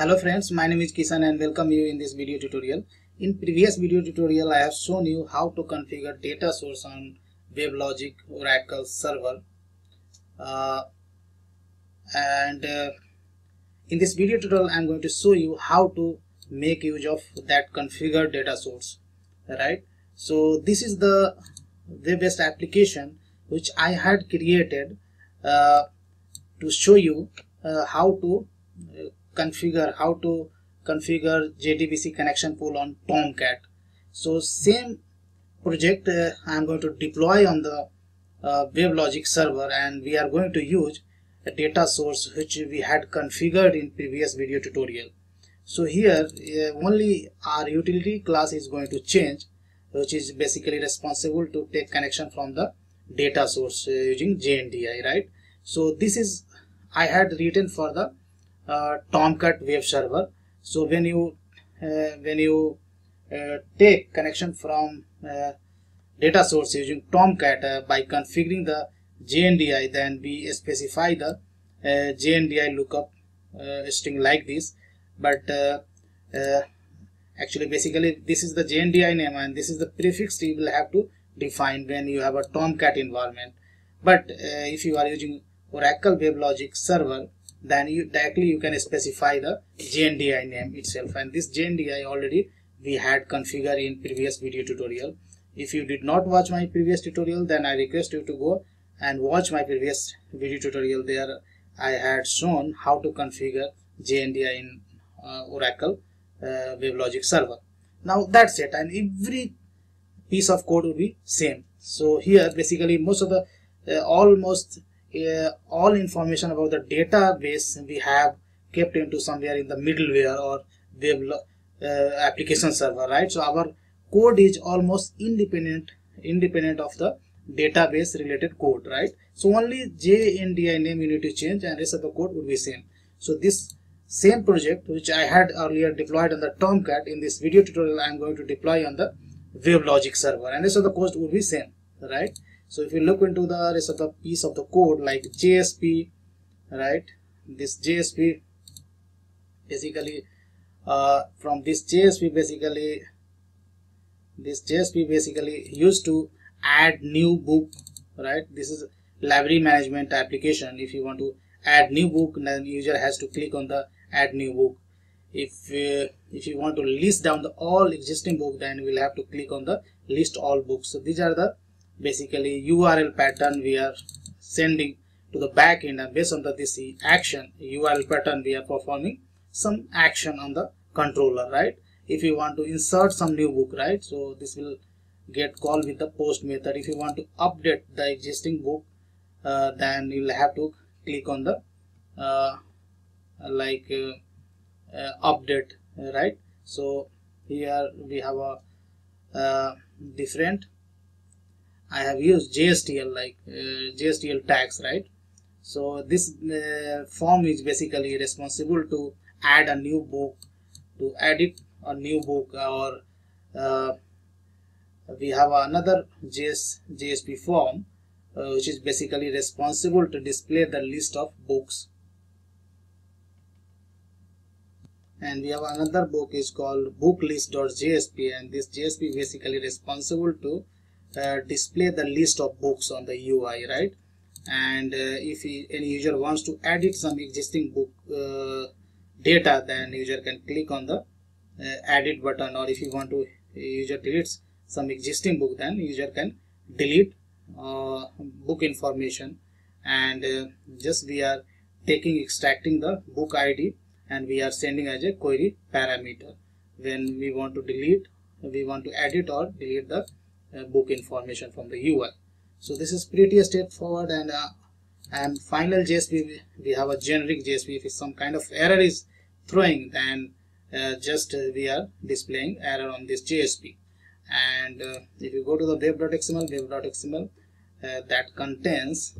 Hello friends, my name is Kishan and welcome you in this video tutorial. In previous video tutorial, I have shown you how to configure data source on WebLogic Oracle server. Uh, and uh, in this video tutorial, I am going to show you how to make use of that configured data source. Right. So this is the web-based application which I had created uh, to show you uh, how to uh, configure how to configure JDBC connection pool on Tomcat. So same project uh, I am going to deploy on the uh, WebLogic server and we are going to use a data source which we had configured in previous video tutorial. So here uh, only our utility class is going to change which is basically responsible to take connection from the data source uh, using JNDI right. So this is I had written for the Tomcat web server. So when you uh, when you uh, take connection from uh, data source using Tomcat uh, by configuring the JNDI, then we specify the uh, JNDI lookup string like this. But actually, basically, this is the JNDI name and this is the prefix you will have to define when you have a Tomcat environment. But if you are using Oracle WebLogic server, then you directly you can specify the JNDI name itself and this JNDI already we had configured in previous video tutorial. If you did not watch my previous tutorial then I request you to go and watch my previous video tutorial there I had shown how to configure JNDI in uh, Oracle uh, WebLogic server. Now that's it and every piece of code will be same. So here basically most of the uh, almost uh, all information about the database we have kept into somewhere in the middleware or web uh, application server right? So our code is almost independent independent of the database related code right? So only jndi name you need to change and rest of the code would be same. So this same project which i had earlier deployed on the tomcat in this video tutorial i am going to deploy on the weblogic server and rest of the code would be same right so if you look into the rest of the piece of the code like JSP, right? This JSP basically uh, from this JSP basically this JSP basically used to add new book, right? This is library management application. If you want to add new book, then user has to click on the add new book. If uh, if you want to list down the all existing book, then we'll have to click on the list all books. So these are the basically URL pattern we are sending to the backend and based on the, this action URL pattern we are performing some action on the controller right? If you want to insert some new book right? So this will get called with the post method. If you want to update the existing book uh, then you'll have to click on the uh, like uh, uh update right? So here we have a uh, different I have used JSTL like uh, JSTL tags right? So this uh, form is basically responsible to add a new book to edit a new book or uh, we have another JS, JSP form uh, which is basically responsible to display the list of books. And we have another book is called booklist.jsp and this JSP basically responsible to uh, display the list of books on the UI right? And uh, if he, any user wants to edit some existing book uh, data then user can click on the uh, edit button. Or if you want to user deletes some existing book then user can delete uh, book information. And uh, just we are taking extracting the book ID and we are sending as a query parameter. When we want to delete we want to edit or delete the uh, book information from the UI. So this is pretty straightforward and uh, and final JSP we have a generic JSP if some kind of error is throwing then uh, just uh, we are displaying error on this JSP and uh, if you go to the web.xml web.xml uh, that contains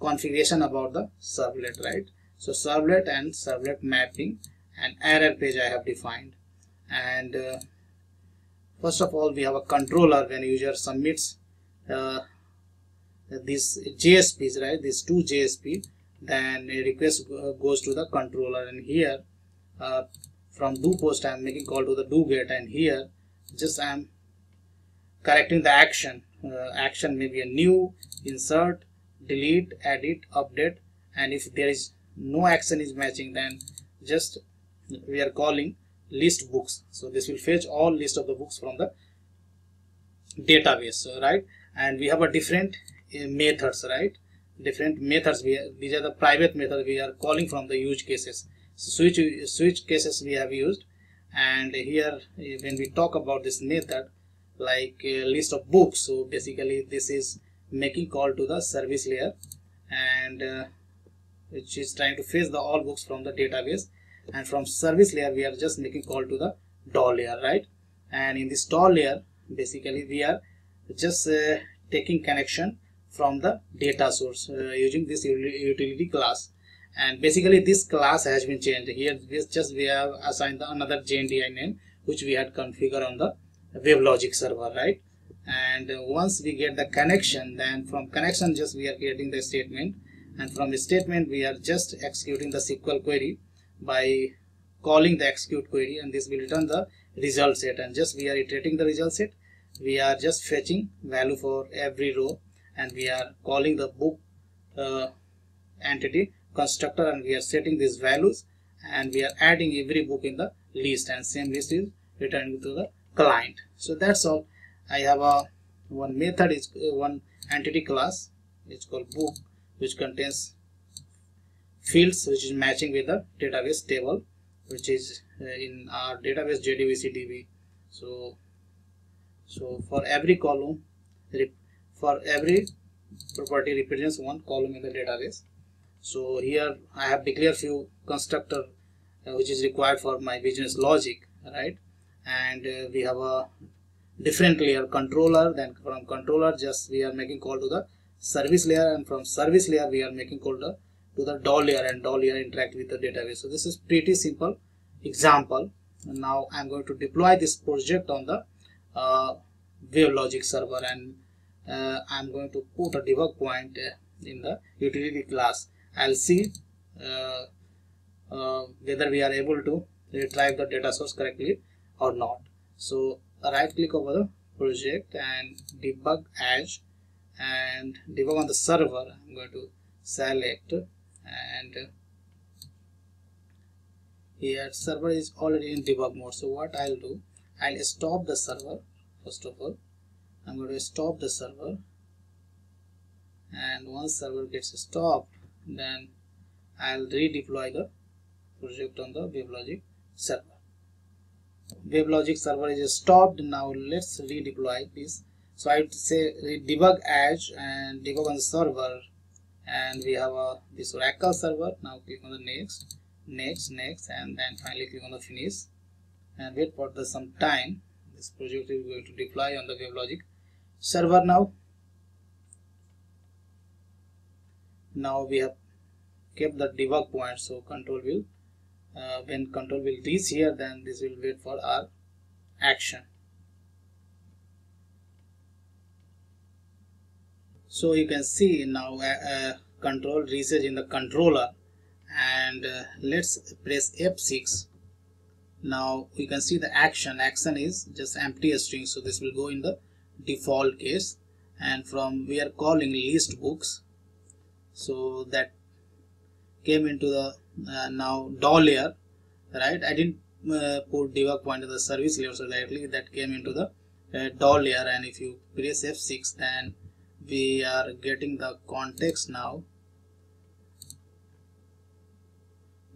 configuration about the servlet right? So servlet and servlet mapping and error page I have defined. And first of all we have a controller when user submits uh, these JSPs right? These two JSP then a request goes to the controller and here uh, from do post I'm making call to the do get and here just I'm correcting the action. Uh, action may be a new insert delete edit update and if there is no action is matching then just we are calling list books. So this will fetch all list of the books from the database right? And we have a different uh, methods right? Different methods we are, these are the private methods we are calling from the use cases. So switch switch cases we have used. And here when we talk about this method like a list of books so basically this is making call to the service layer. And uh, which is trying to fetch the all books from the database and from service layer we are just making call to the DAO layer right? And in this DAO layer basically we are just uh, taking connection from the data source uh, using this utility class. And basically this class has been changed. Here just we have assigned the another JNDI name which we had configured on the WebLogic server right? And once we get the connection then from connection just we are creating the statement. And from the statement we are just executing the SQL query by calling the execute query and this will return the result set. And just we are iterating the result set. We are just fetching value for every row and we are calling the book uh, entity constructor and we are setting these values and we are adding every book in the list and same list is returning to the client. So that's all. I have a one method is uh, one entity class. It's called book which contains fields which is matching with the database table which is uh, in our database jdbcdb so so for every column for every property represents one column in the database. So here I have declared few constructor uh, which is required for my business logic right? And uh, we have a different layer controller then from controller just we are making call to the service layer and from service layer we are making call to, to the DAO layer and DAO layer interact with the database so this is pretty simple example and now I'm going to deploy this project on the uh, WebLogic server and uh, I'm going to put a debug point uh, in the utility class I'll see uh, uh, whether we are able to retrieve the data source correctly or not. So right click over the project and debug as and debug on the server. I'm going to select and uh, here server is already in debug mode. So what I'll do, I'll stop the server first of all. I'm going to stop the server and once server gets stopped then I'll redeploy the project on the WebLogic server. WebLogic server is stopped. Now let's redeploy this. So I would say debug as and debug on the server and we have a this Oracle server. Now click on the next, next, next and then finally click on the finish and wait for the some time. This project is going to deploy on the WebLogic server now now we have kept the debug point so control will uh, when control will reach here then this will wait for our action so you can see now uh, uh, control reaches in the controller. And uh, let's press F6 now you can see the action. Action is just empty string. So this will go in the default case. And from we are calling list books. So that came into the uh, now DAO layer right? I didn't uh, put debug point to the service layer so directly that came into the uh, DAO layer and if you press F6 then we are getting the context now.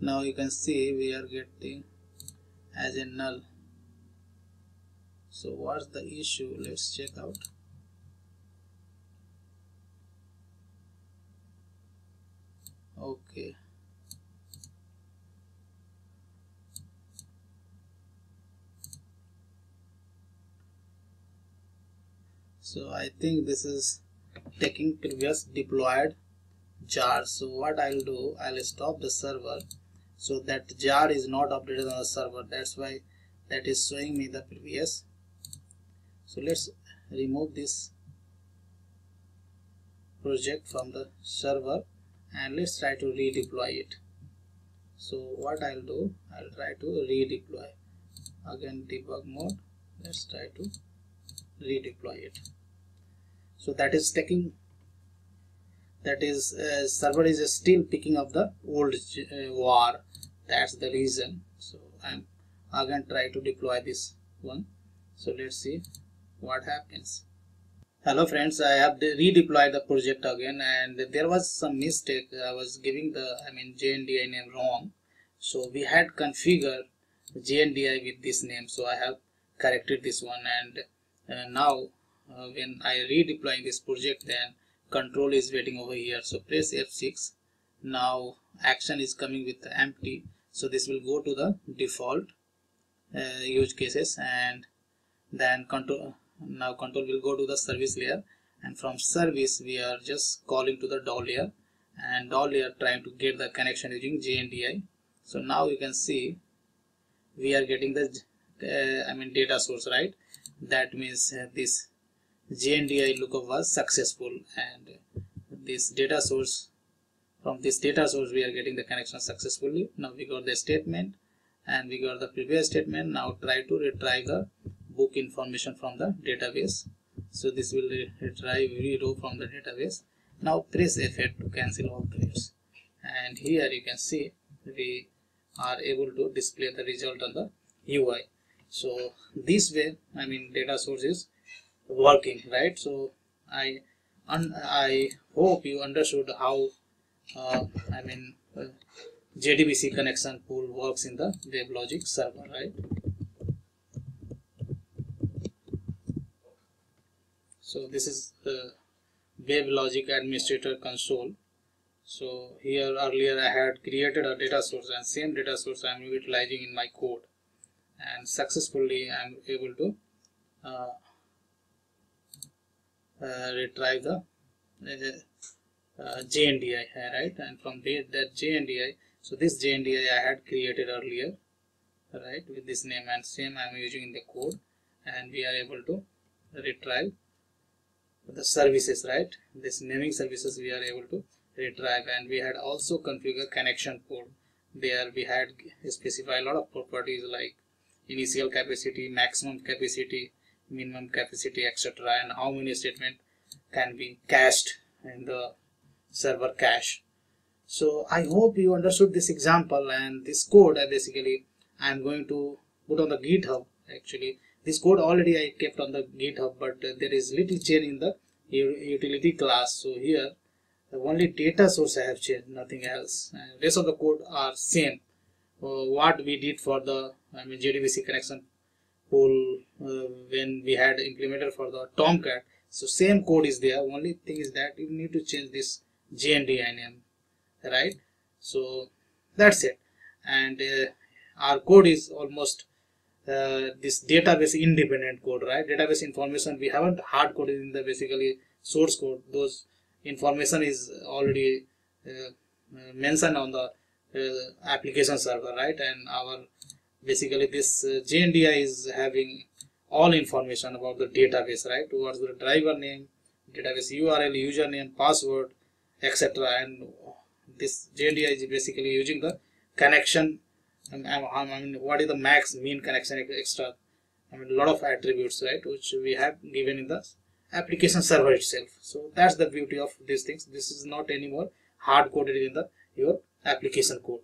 Now you can see we are getting as a null. So what's the issue? Let's check out. Okay. So I think this is taking previous deployed jar so what I'll do I'll stop the server so that jar is not updated on the server. That's why that is showing me the previous. So let's remove this project from the server and let's try to redeploy it. So what I'll do I'll try to redeploy. Again debug mode. Let's try to redeploy it so that is taking that is uh, server is still picking up the old uh, war that's the reason. So I'm again try to deploy this one. So let's see what happens. Hello friends i have redeployed the project again and there was some mistake. I was giving the i mean jndi name wrong. So we had configured jndi with this name. So i have corrected this one and uh, now uh, when i redeploying this project then control is waiting over here. So press f6 now action is coming with empty. So this will go to the default uh, use cases and then control now control will go to the service layer. And from service we are just calling to the DAO layer and DAO layer trying to get the connection using JNDI so now you can see we are getting the uh, I mean data source right? That means uh, this JNDI lookup was successful and this data source from this data source we are getting the connection successfully. Now we got the statement and we got the previous statement. Now try to retrieve the book information from the database. So this will retrieve every row from the database. Now press F8 to cancel all rows and here you can see we are able to display the result on the UI so this way I mean data source is working right? So I I hope you understood how uh, I mean uh, JDBC connection pool works in the WebLogic server right? So this is the WebLogic administrator console. So here earlier I had created a data source and same data source I am utilizing in my code. And successfully I am able to uh, retrieve the uh, uh JNDI right? And from there that JNDI so this JNDI I had created earlier right? With this name and same I am using in the code. And we are able to retrieve the services right? This naming services we are able to retrieve and we had also configure connection pool there we had specify a lot of properties like initial capacity maximum capacity minimum capacity etc and how many statement can be cached in the server cache. So i hope you understood this example and this code. I basically i am going to put on the github actually. This code already I kept on the github but there is little change in the utility class. So here the only data source I have changed nothing else. And rest of the code are same. Uh, what we did for the I mean JDBC connection pool uh, when we had implemented for the Tomcat. So same code is there. Only thing is that you need to change this JNDI name right? So that's it. And uh, our code is almost uh, this database independent code right? Database information we haven't hard coded in the basically source code. Those information is already uh, mentioned on the uh, application server right? And our basically this uh, JNDI is having all information about the database right? What's the driver name database URL username password etc and this JNDI is basically using the connection. I mean what is the max mean connection extra? I mean a lot of attributes right? Which we have given in the application server itself. So that's the beauty of these things. This is not anymore hard coded in the your application code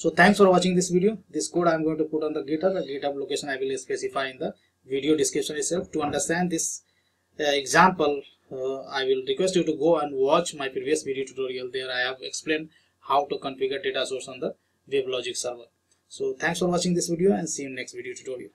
so thanks for watching this video this code i'm going to put on the github the github location i will specify in the video description itself to understand this uh, example uh, i will request you to go and watch my previous video tutorial there i have explained how to configure data source on the WebLogic server. So thanks for watching this video and see you in next video tutorial.